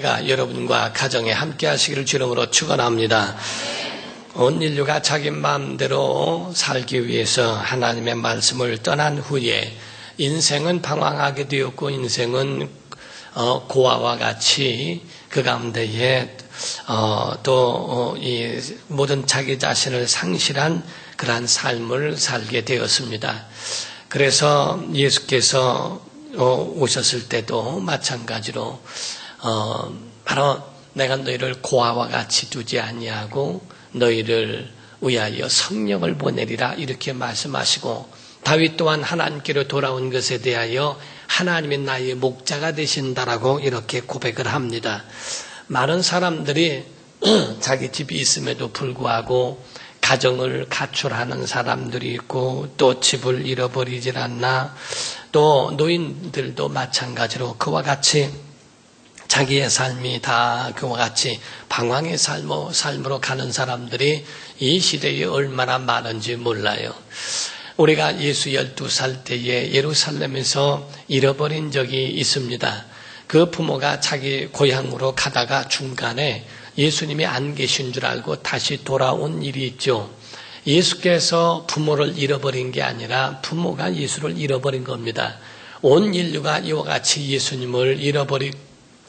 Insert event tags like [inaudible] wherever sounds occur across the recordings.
은혜가 여러분과 가정에 함께 하시기를 주름으로 축원합니다. 온 인류가 자기 마음대로 살기 위해서 하나님의 말씀을 떠난 후에 인생은 방황하게 되었고 인생은 어, 고아와 같이 그 가운데에 어, 또이 어, 모든 자기 자신을 상실한 그러한 삶을 살게 되었습니다. 그래서 예수께서 어, 오셨을 때도 마찬가지로 어, 바로 내가 너희를 고아와 같이 두지 아니하고 너희를 위하여 성령을 보내리라 이렇게 말씀하시고 다윗 또한 하나님께로 돌아온 것에 대하여 하나님의 나의 목자가 되신다라고 이렇게 고백을 합니다. 많은 사람들이 [clears throat] 자기 집이 있음에도 불구하고 가정을 가출하는 사람들이 있고 또 집을 잃어버리질 않나 또 노인들도 마찬가지로 그와 같이 자기의 삶이 다 그와 같이 방황의 삶으로, 가는 사람들이 이 시대에 얼마나 많은지 몰라요. 우리가 예수 12살 때에 예루살렘에서 잃어버린 적이 있습니다. 그 부모가 자기 고향으로 가다가 중간에 예수님이 안 계신 줄 알고 다시 돌아온 일이 있죠. 예수께서 부모를 잃어버린 게 아니라 부모가 예수를 잃어버린 겁니다. 온 인류가 이와 같이 예수님을 잃어버린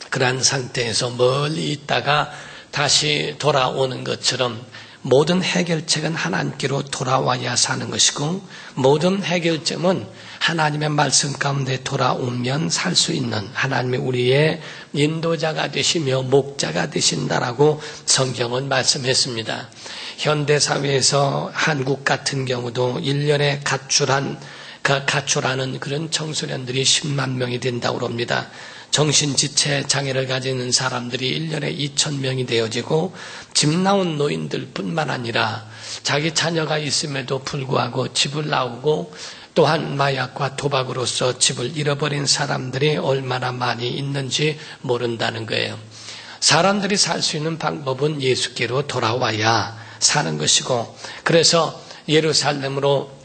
그러한 상태에서 멀리 있다가 다시 돌아오는 것처럼 모든 해결책은 하나님께로 돌아와야 사는 것이고 모든 해결점은 하나님의 말씀 가운데 돌아오면 살 수 있는 하나님의 우리의 인도자가 되시며 목자가 되신다라고 성경은 말씀했습니다. 현대 사회에서 한국 같은 경우도 1년에 가출한 가출하는 그런 청소년들이 10만 명이 된다고 합니다. 정신지체 장애를 가지는 사람들이 1년에 2천 명이 되어지고 집 나온 노인들 뿐만 아니라 자기 자녀가 있음에도 불구하고 집을 나오고 또한 마약과 도박으로서 집을 잃어버린 사람들이 얼마나 많이 있는지 모른다는 거예요. 사람들이 살 수 있는 방법은 예수께로 돌아와야 사는 것이고 그래서 예루살렘으로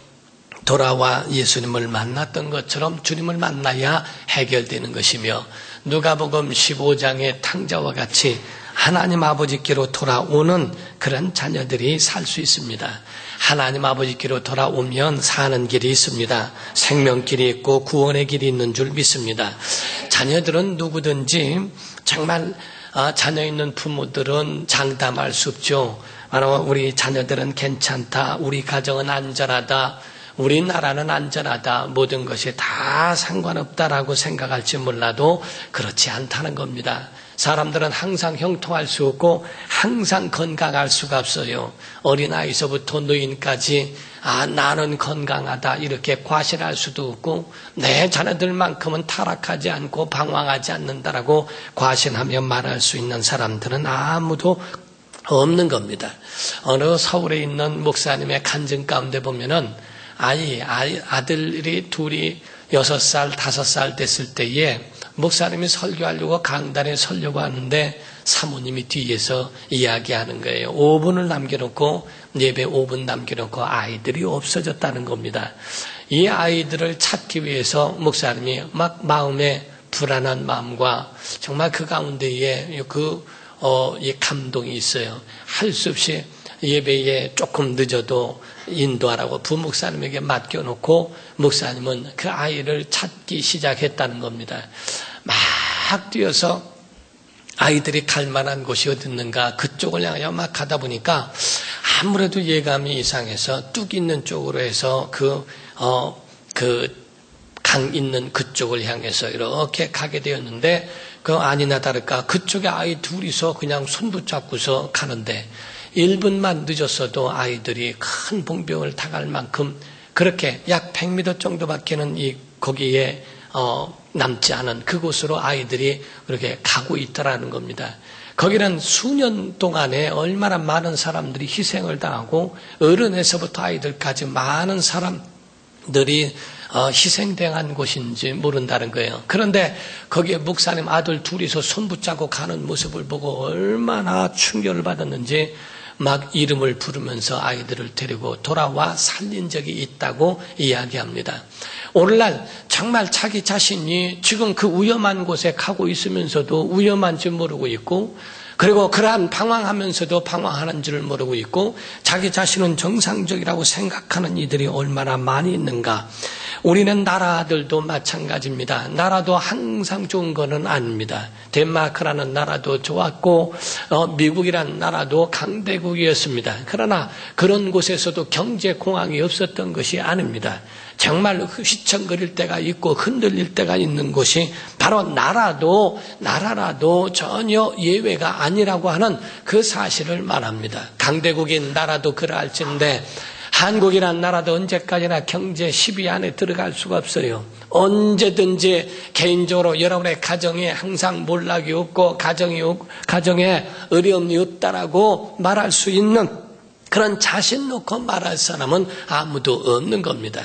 돌아와 예수님을 만났던 것처럼 주님을 만나야 해결되는 것이며 누가복음 15장의 탕자와 같이 하나님 아버지께로 돌아오는 그런 자녀들이 살 수 있습니다. 하나님 아버지께로 돌아오면 사는 길이 있습니다. 생명길이 있고 구원의 길이 있는 줄 믿습니다. 자녀들은 누구든지 정말 아, 자녀 있는 부모들은 장담할 수 없죠. 우리 자녀들은 괜찮다. 우리 가정은 안전하다. 우리나라는 안전하다. 모든 것이 다 상관없다라고 생각할지 몰라도 그렇지 않다는 겁니다. 사람들은 항상 형통할 수 없고 항상 건강할 수가 없어요. 어린아이서부터 노인까지 아 나는 건강하다 이렇게 과실할 수도 없고 내 자녀들만큼은 타락하지 않고 방황하지 않는다라고 과신하며 말할 수 있는 사람들은 아무도 없는 겁니다. 어느 서울에 있는 목사님의 간증 가운데 보면은 아이, 아이 아들이 둘이 여섯 살, 다섯 살 됐을 때에 목사님이 설교하려고 강단에 설려고 하는데 사모님이 뒤에서 이야기하는 거예요. 5분을 남겨놓고 예배 5분 남겨놓고 아이들이 없어졌다는 겁니다. 이 아이들을 찾기 위해서 목사님이 막 마음에 불안한 마음과 정말 그 가운데에 그 어, 이 감동이 있어요. 할 수 없이 예배에 조금 늦어도 인도하라고 부목사님에게 맡겨놓고 목사님은 그 아이를 찾기 시작했다는 겁니다. 막 뛰어서 아이들이 갈 만한 곳이 어디 있는가 그쪽을 향하여 막 가다 보니까 아무래도 예감이 이상해서 뚝 있는 쪽으로 해서 그, 어, 그, 강 있는 그쪽을 향해서 이렇게 가게 되었는데 그 아니나 다를까 그쪽에 아이 둘이서 그냥 손 붙잡고서 가는데 1분만 늦었어도 아이들이 큰 봉병을 타갈 만큼 그렇게 약 100m 정도밖에는 이 거기에 어, 남지 않은 그곳으로 아이들이 그렇게 가고 있더라는 겁니다. 거기는 수년 동안에 얼마나 많은 사람들이 희생을 당하고 어른에서부터 아이들까지 많은 사람들이 어, 희생당한 곳인지 모른다는 거예요. 그런데 거기에 목사님 아들 둘이서 손 붙잡고 가는 모습을 보고 얼마나 충격을 받았는지 막 이름을 부르면서 아이들을 데리고 돌아와 살린 적이 있다고 이야기합니다. 오늘날 정말 자기 자신이 지금 그 위험한 곳에 가고 있으면서도 위험한지 모르고 있고 그리고 그러한 방황하면서도 방황하는 줄을 모르고 있고 자기 자신은 정상적이라고 생각하는 이들이 얼마나 많이 있는가. 우리는 나라들도 마찬가지입니다. 나라도 항상 좋은 것은 아닙니다. 덴마크라는 나라도 좋았고 어, 미국이라는 나라도 강대국이었습니다. 그러나 그런 곳에서도 경제 공황이 없었던 것이 아닙니다. 정말 휘청거릴 때가 있고 흔들릴 때가 있는 곳이 바로 나라도 나라라도 전혀 예외가 아니라고 하는 그 사실을 말합니다. 강대국인 나라도 그러할진데 한국이란 나라도 언제까지나 경제 10위 안에 들어갈 수가 없어요. 언제든지 개인적으로 여러분의 가정에 항상 몰락이 없고 가정이 가정에 어려움이 없다라고 말할 수 있는 그런 자신 놓고 말할 사람은 아무도 없는 겁니다.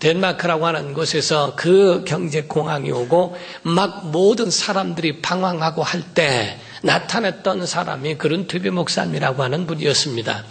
덴마크라고 하는 곳에서 그 경제 공황이 오고 막 모든 사람들이 방황하고 할 때 나타났던 사람이 그룬트비 목사님이라고 하는 분이었습니다.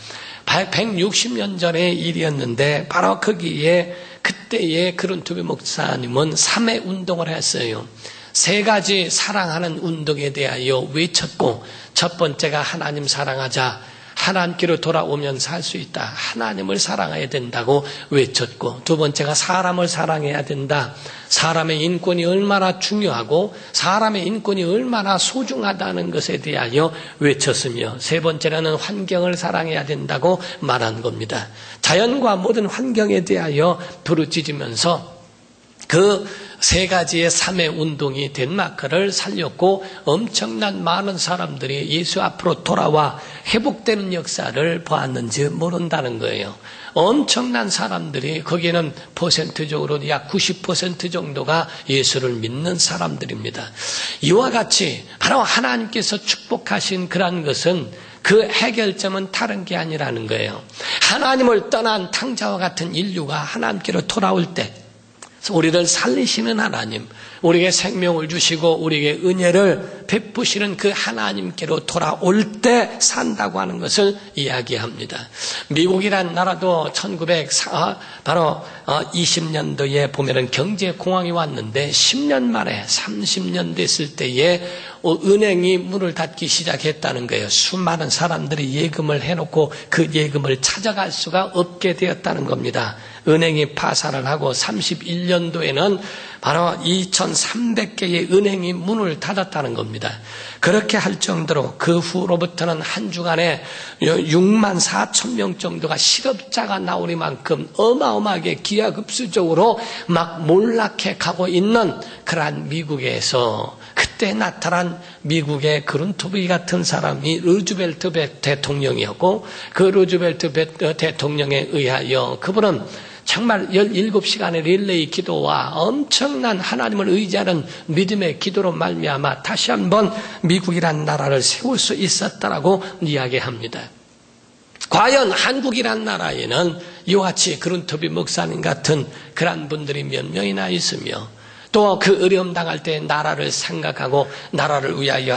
160년 전의 일이었는데 바로 거기에 그때의 그룬트비 목사님은 3회 운동을 했어요. 세 가지 사랑하는 운동에 대하여 외쳤고 첫 번째가 하나님 사랑하자 하나님께로 돌아오면 살 수 있다. 하나님을 사랑해야 된다고 외쳤고 두 번째가 사람을 사랑해야 된다. 사람의 인권이 얼마나 중요하고 사람의 인권이 얼마나 소중하다는 것에 대하여 외쳤으며 세 번째로는 환경을 사랑해야 된다고 말한 겁니다. 자연과 모든 환경에 대하여 부르짖으면서 그 세 가지의 삼의 운동이 덴마크를 살렸고 엄청난 많은 사람들이 예수 앞으로 돌아와 회복되는 역사를 보았는지 모른다는 거예요. 엄청난 사람들이 거기는 퍼센트적으로 약 90% 정도가 예수를 믿는 사람들입니다. 이와 같이 바로 하나님께서 축복하신 그러한 것은 그 해결점은 다른 게 아니라는 거예요. 하나님을 떠난 탕자와 같은 인류가 하나님께로 돌아올 때 우리를 살리시는 하나님, 우리에게 생명을 주시고 우리에게 은혜를 베푸시는 그 하나님께로 돌아올 때 산다고 하는 것을 이야기합니다. 미국이란 나라도 1900 바로 20년도에 어, 보면은 경제 공황이 왔는데 10년 만에 30년 됐을 때에 어, 은행이 문을 닫기 시작했다는 거예요. 수많은 사람들이 예금을 해놓고 그 예금을 찾아갈 수가 없게 되었다는 겁니다. 은행이 파산을 하고 31년도에는 바로 2,300개의 은행이 문을 닫았다는 겁니다. 그렇게 할 정도로 그 후로부터는 한 주간에 6만 4천 명 정도가 실업자가 나오리만큼 어마어마하게 기하급수적으로 막 몰락해 가고 있는 그러한 미국에서 그때 나타난 미국의 그룬토비 같은 사람이 루즈벨트 대통령이었고 그 루즈벨트 대통령에 의하여 그분은 정말 17시간의 릴레이 기도와 엄청난 하나님을 의지하는 믿음의 기도로 말미암아 다시 한번 미국이란 나라를 세울 수 있었다라고 이야기합니다. 과연 한국이란 나라에는 이와 같이 그룬터비 목사님 같은 그러한 분들이 몇 명이나 있으며 또그 어려움 당할 때 나라를 생각하고 나라를 위하여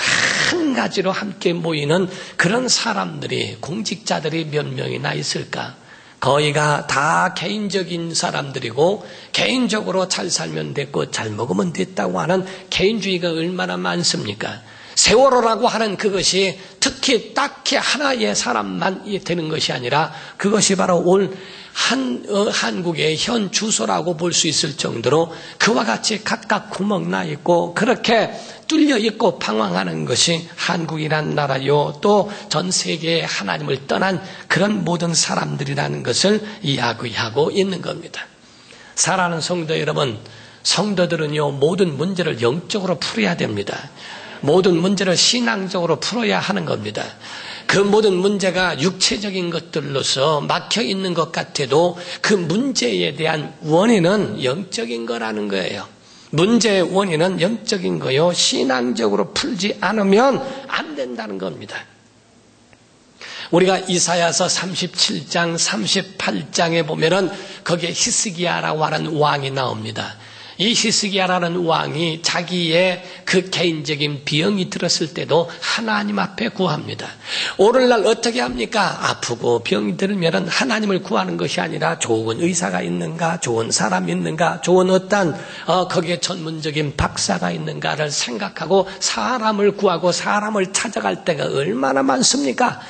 한 가지로 함께 모이는 그런 사람들이 공직자들이 몇 명이나 있을까? 거의가 다 개인적인 사람들이고 개인적으로 잘 살면 됐고 잘 먹으면 됐다고 하는 개인주의가 얼마나 많습니까? 세월호라고 하는 그것이 특히 딱히 하나의 사람만 되는 것이 아니라 그것이 바로 올 한, 어, 한국의 현 주소라고 볼 수 있을 정도로 그와 같이 각각 구멍 나 있고 그렇게 뚫려 있고 방황하는 것이 한국이란 나라요 또 전 세계에 하나님을 떠난 그런 모든 사람들이라는 것을 이야기하고 있는 겁니다. 사랑하는 성도 여러분, 성도들은요 모든 문제를 영적으로 풀어야 됩니다. 모든 문제를 신앙적으로 풀어야 하는 겁니다. 그 모든 문제가 육체적인 것들로서 막혀 있는 것 같아도 그 문제에 대한 원인은 영적인 거라는 거예요. 문제의 원인은 영적인 거요. 신앙적으로 풀지 않으면 안 된다는 겁니다. 우리가 이사야서 37장, 38장에 보면은 거기에 히스기야라고 하는 왕이 나옵니다. 이 히스기야라는 왕이 자기의 그 개인적인 비영이 들었을 때도 하나님 앞에 구합니다. 오늘날 어떻게 합니까? 아프고 병이 들면 하나님을 구하는 것이 아니라 좋은 의사가 있는가, 좋은 사람이 있는가, 좋은 어떤 어, 거기에 전문적인 박사가 있는가를 생각하고 사람을 구하고 사람을 찾아갈 때가 얼마나 많습니까?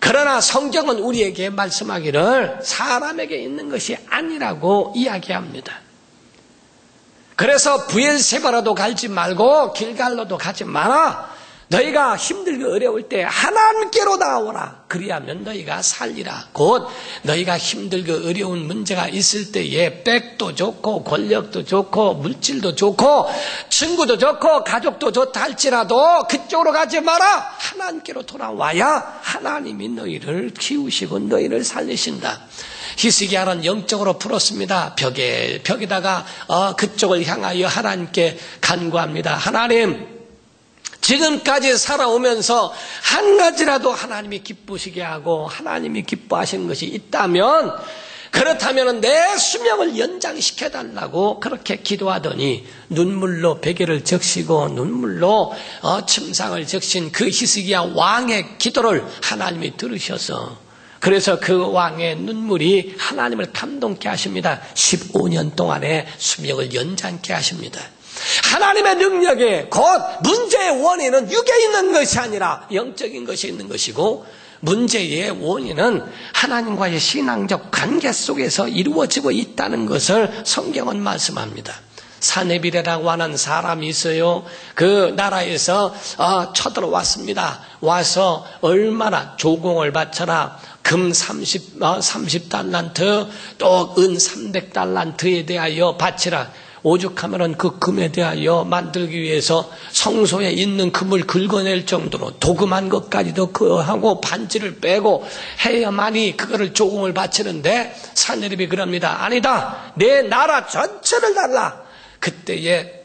그러나 성경은 우리에게 말씀하기를 사람에게 있는 것이 아니라고 이야기합니다. 그래서 부엘세바라도 갈지 말고 길갈로도 가지 마라. 너희가 힘들고 어려울 때 하나님께로 나오라. 그리하면 너희가 살리라. 곧 너희가 힘들고 어려운 문제가 있을 때에 백도 좋고 권력도 좋고 물질도 좋고 친구도 좋고 가족도 좋다 할지라도 그쪽으로 가지 마라. 하나님께로 돌아와야 하나님이 너희를 키우시고 너희를 살리신다. 히스기야는 영적으로 풀었습니다. 벽에 벽에다가 어, 그쪽을 향하여 하나님께 간구합니다. 하나님 지금까지 살아오면서 한 가지라도 하나님이 기쁘시게 하고 하나님이 기뻐하시는 것이 있다면 그렇다면 내 수명을 연장시켜 달라고 그렇게 기도하더니 눈물로 베개를 적시고 눈물로 어, 침상을 적신 그 히스기야 왕의 기도를 하나님이 들으셔서 그래서 그 왕의 눈물이 하나님을 감동케 하십니다. 15년 동안의 수명을 연장케 하십니다. 하나님의 능력에 곧 문제의 원인은 육에 있는 것이 아니라 영적인 것이 있는 것이고 문제의 원인은 하나님과의 신앙적 관계 속에서 이루어지고 있다는 것을 성경은 말씀합니다. 사네비레라고 하는 사람이 있어요. 그 나라에서 어, 쳐들어왔습니다. 와서 얼마나 조공을 바쳐라. 금 30, 어, 30달란트, 또 은 300달란트에 대하여 바치라. 오죽하면 그 금에 대하여 만들기 위해서 성소에 있는 금을 긁어낼 정도로 도금한 것까지도 그 하고 반지를 빼고 해야만이 그거를 조공을 바치는데 사내립이 그럽니다. 아니다. 내 나라 전체를 달라. 그때에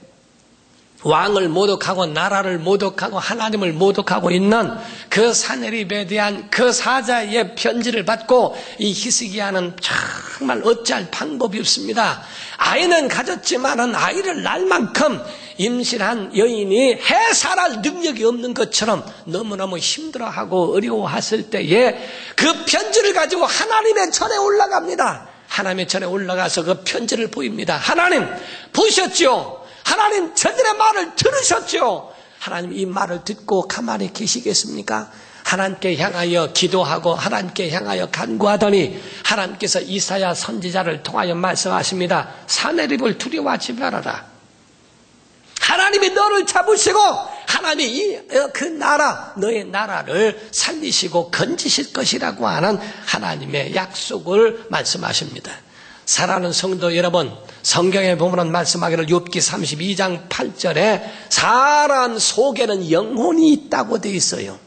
왕을 모독하고 나라를 모독하고 하나님을 모독하고 있는 그 사내립에 대한 그 사자의 편지를 받고 이 히스기야는 정말 어찌할 방법이 없습니다. 아이는 가졌지만은 아이를 낳을 만큼 임신한 여인이 해살할 능력이 없는 것처럼 너무너무 힘들어하고 어려워했을 때에 그 편지를 가지고 하나님의 전에 올라갑니다. 하나님의 전에 올라가서 그 편지를 보입니다. 하나님 보셨죠? 하나님 저들의 말을 들으셨죠? 하나님 이 말을 듣고 가만히 계시겠습니까? 하나님께 향하여 기도하고 하나님께 향하여 간구하더니 하나님께서 이사야 선지자를 통하여 말씀하십니다. 사내립을 두려워하지 말아라. 하나님이 너를 잡으시고 하나님이 어, 그 나라 너의 나라를 살리시고 건지실 것이라고 하는 하나님의 약속을 말씀하십니다. 사랑하는 성도 여러분, 성경에 보면 말씀하기를 욥기 32장 8절에 사람 속에는 영혼이 있다고 되어 있어요.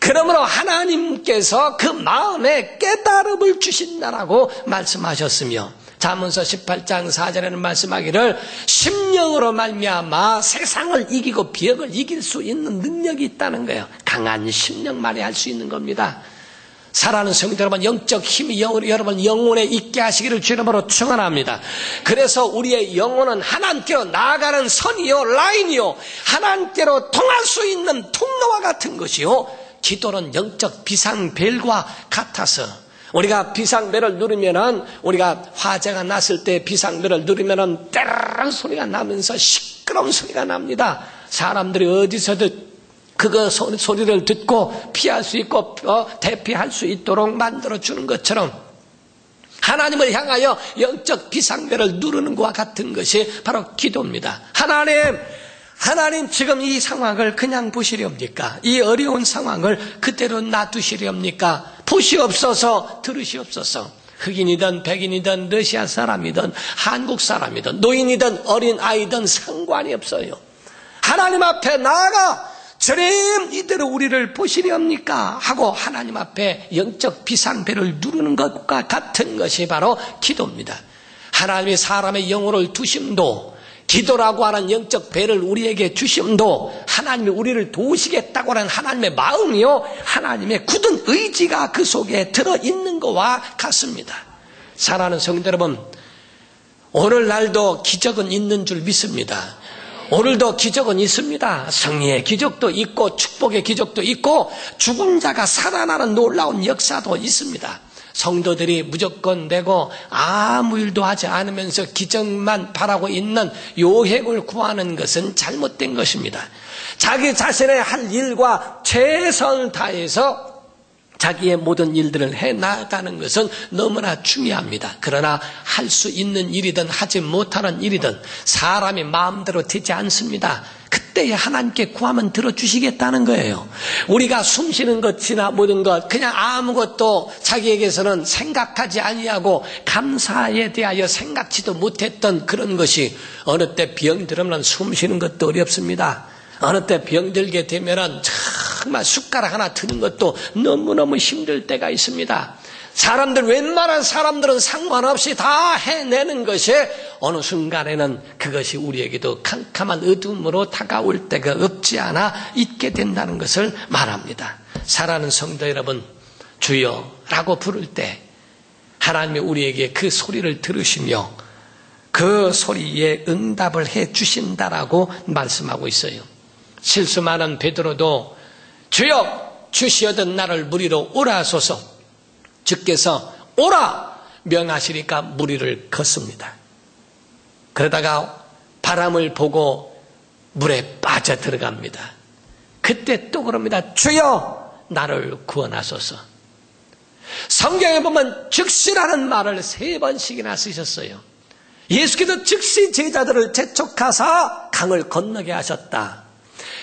그러므로 하나님께서 그 마음에 깨달음을 주신다라고 말씀하셨으며 자문서 18장 4절에는 말씀하기를 심령으로 말미암아 세상을 이기고 비역을 이길 수 있는 능력이 있다는 거예요. 강한 심령만이 할 수 있는 겁니다. 사랑하는 성도 여러분, 영적 힘이 여러분 영혼에 있게 하시기를 주님으로 축원합니다. 그래서 우리의 영혼은 하나님께로 나아가는 선이요, 라인이요, 하나님께로 통할 수 있는 통로와 같은 것이요. 기도는 영적 비상벨과 같아서 우리가 비상벨을 누르면은 우리가 화재가 났을 때 비상벨을 누르면은 때르르 소리가 나면서 시끄러운 소리가 납니다. 사람들이 어디서든 그거 소리 를 듣고 피할 수 있고 어, 대피할 수 있도록 만들어 주는 것처럼 하나님을 향하여 영적 비상벨을 누르는 것과 같은 것이 바로 기도입니다. 하나님, 하나님 지금 이 상황을 그냥 보시렵니까? 이 어려운 상황을 그대로 놔두시렵니까? 보시옵소서, 들으시옵소서. 흑인이든 백인이든 러시아 사람이든 한국 사람이든 노인이든 어린 아이든 상관이 없어요. 하나님 앞에 나아가 주님 이대로 우리를 보시렵니까? 하고 하나님 앞에 영적 비상배를 누르는 것과 같은 것이 바로 기도입니다. 하나님이 사람의 영혼을 두심도 기도라고 하는 영적 배를 우리에게 주심도 하나님이 우리를 도우시겠다고 하는 하나님의 마음이요 하나님의 굳은 의지가 그 속에 들어 있는 것과 같습니다. 사랑하는 성도 여러분 오늘날도 기적은 있는 줄 믿습니다. 오늘도 기적은 있습니다. 성리의 기적도 있고 축복의 기적도 있고 죽은 자가 살아나는 놀라운 역사도 있습니다. 성도들이 무조건 되고 아무 일도 하지 않으면서 기적만 바라고 있는 요행을 구하는 것은 잘못된 것입니다. 자기 자신의 할 일과 최선을 다해서 자기의 모든 일들을 해 나가는 것은 너무나 중요합니다. 그러나 할 수 있는 일이든 하지 못하는 일이든 사람이 마음대로 되지 않습니다. 그때에 하나님께 구하면 들어주시겠다는 거예요. 우리가 숨 쉬는 것이나 모든 것, 그냥 아무것도 자기에게서는 생각하지 아니하고 감사에 대하여 생각지도 못했던 그런 것이 어느 때 병 들으면 숨 쉬는 것도 어렵습니다. 어느 때 병들게 되면은 정말 숟가락 하나 드는 것도 너무너무 힘들 때가 있습니다. 사람들, 웬만한 사람들은 상관없이 다 해내는 것이 어느 순간에는 그것이 우리에게도 캄캄한 어둠으로 다가올 때가 없지 않아 있게 된다는 것을 말합니다. 사랑하는 성도 여러분, 주여 라고 부를 때 하나님이 우리에게 그 소리를 들으시며 그 소리에 응답을 해 주신다라고 말씀하고 있어요. 실수 많은 베드로도 주여 주시어던 나를 무리로 오라소서 주께서 오라 명하시니까 무리를 걷습니다. 그러다가 바람을 보고 물에 빠져 들어갑니다. 그때 또 그럽니다. 주여 나를 구원하소서. 성경에 보면 즉시라는 말을 세 번씩이나 쓰셨어요. 예수께서 즉시 제자들을 재촉하사 강을 건너게 하셨다.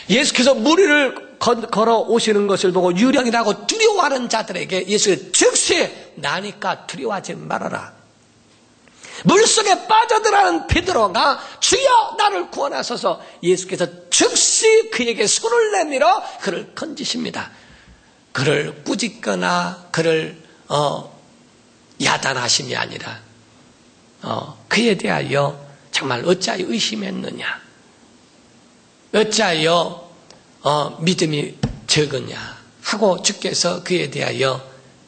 예수께서 무리를 걸어 오시는 것을 보고 유령이라고 두려워하는 자들에게 예수께서 즉시 나니까 두려워하지 말아라. 물속에 빠져들어가는 베드로가 주여 나를 구원하소서 예수께서 즉시 그에게 손을 내밀어 그를 건지십니다. 그를 꾸짖거나 그를 어, 야단하심이 아니라 어, 그에 대하여 정말 어찌하여 의심했느냐 어찌하여 어, 믿음이 적으냐 하고 주께서 그에 대하여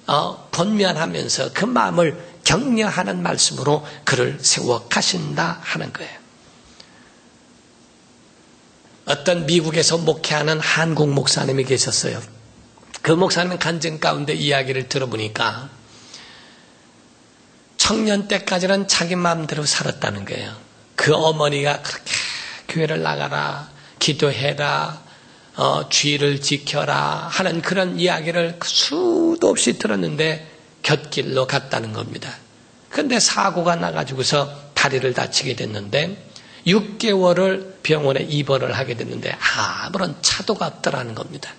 어, 권면하면서 그 마음을 격려하는 말씀으로 그를 세워 가신다 하는 거예요. 어떤 미국에서 목회하는 한국 목사님이 계셨어요. 그 목사님은 간증 가운데 이야기를 들어보니까 청년 때까지는 자기 마음대로 살았다는 거예요. 그 어머니가 그렇게 교회를 나가라, 기도해라, 어, 주의를 지켜라 하는 그런 이야기를 수도 없이 들었는데 곁길로 갔다는 겁니다. 그런데 사고가 나가지고서 다리를 다치게 됐는데 6개월을 병원에 입원을 하게 됐는데 아무런 차도가 없더라는 겁니다.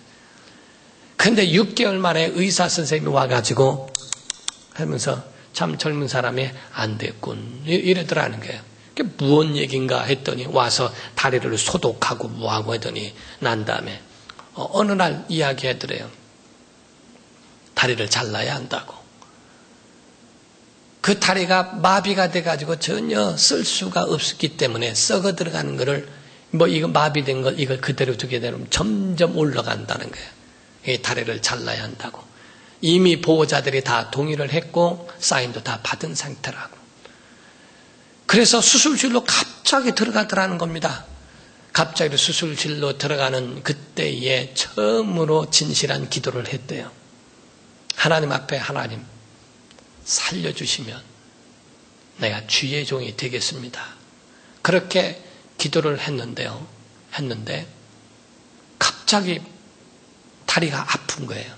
그런데 6개월 만에 의사 선생님이 와가지고 하면서 참 젊은 사람이 안 됐군 이러더라는 거예요. 그게 무언 얘기인가 했더니 와서 다리를 소독하고 뭐하고 하더니 난 다음에 어, 느 날 이야기하더래요. 다리를 잘라야 한다고. 그 다리가 마비가 돼가지고 전혀 쓸 수가 없었기 때문에 썩어 들어가는 거를 뭐 이거 마비된 걸 이걸 그대로 두게 되면 점점 올라간다는 거예요. 이 다리를 잘라야 한다고. 이미 보호자들이 다 동의를 했고 사인도 다 받은 상태라고. 그래서 수술실로 갑자기 들어가더라는 겁니다. 갑자기 수술실로 들어가는 그때에 처음으로 진실한 기도를 했대요. 하나님 앞에 하나님 살려주시면 내가 주의 종이 되겠습니다. 그렇게 기도를 했는데요. 했는데 갑자기 다리가 아픈 거예요.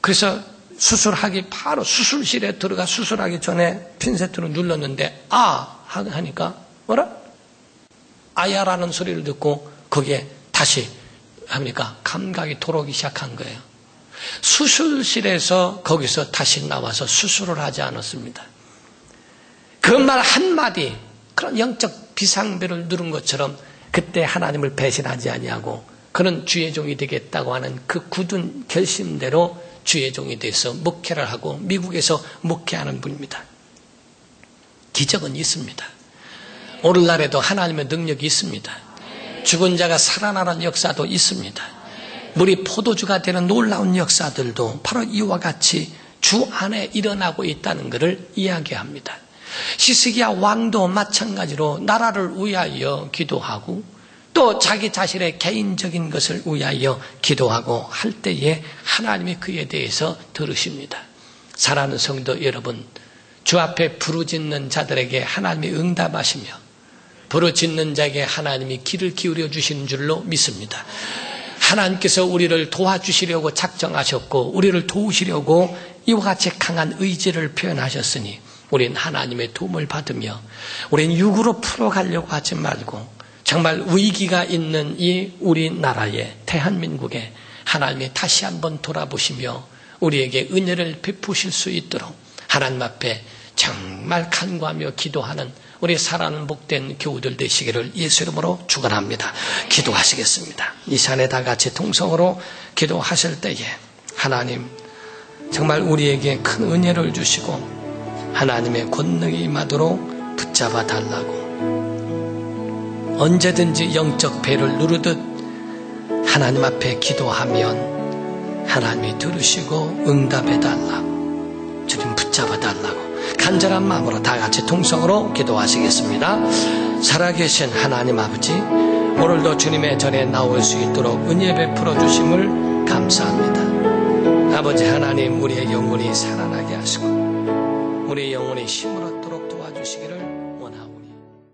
그래서 수술하기 바로 수술실에 들어가 수술하기 전에 핀세트를 눌렀는데 아 하니까 뭐라 아야라는 소리를 듣고 거기에 다시 합니까 감각이 돌아오기 시작한 거예요. 수술실에서 거기서 다시 나와서 수술을 하지 않았습니다. 그 말 한마디 그런 영적 비상벨을 누른 것처럼 그때 하나님을 배신하지 아니하고 그는 주의 종이 되겠다고 하는 그 굳은 결심대로 주의 종이 돼서 목회를 하고 미국에서 목회하는 분입니다. 기적은 있습니다. 오늘날에도 하나님의 능력이 있습니다. 죽은 자가 살아나는 역사도 있습니다. 물이 포도주가 되는 놀라운 역사들도 바로 이와 같이 주 안에 일어나고 있다는 것을 이야기합니다. 시스기야 왕도 마찬가지로 나라를 위하여 기도하고 또 자기 자신의 개인적인 것을 위하여 기도하고 할 때에 하나님이 그에 대해서 들으십니다. 사랑하는 성도 여러분, 주 앞에 부르짖는 자들에게 하나님이 응답하시며 부르짖는 자에게 하나님이 귀를 기울여 주시는 줄로 믿습니다. 하나님께서 우리를 도와주시려고 작정하셨고 우리를 도우시려고 이와 같이 강한 의지를 표현하셨으니 우린 하나님의 도움을 받으며 우린 육으로 풀어가려고 하지 말고 정말 위기가 있는 이 우리나라에 대한민국에 하나님이 다시 한번 돌아보시며 우리에게 은혜를 베푸실 수 있도록 하나님 앞에 정말 간구하며 기도하는 우리 사랑하는 복된 교우들 되시기를 예수 이름으로 축원합니다. 기도하시겠습니다. 이 시간에 다 같이 통성으로 기도하실 때에 하나님 정말 우리에게 큰 은혜를 주시고 하나님의 권능이 임하도록 붙잡아 달라고 언제든지 영적 배를 누르듯 하나님 앞에 기도하면 하나님이 들으시고 응답해 달라고 주님 붙잡아 달라고 간절한 마음으로 다 같이 통성으로 기도하시겠습니다. 살아계신 하나님 아버지 오늘도 주님의 전에 나올 수 있도록 은혜 베풀어 주심을 감사합니다. 아버지 하나님 우리의 영혼이 살아나게 하시고 우리의 영혼이 힘을 얻도록 도와주시기를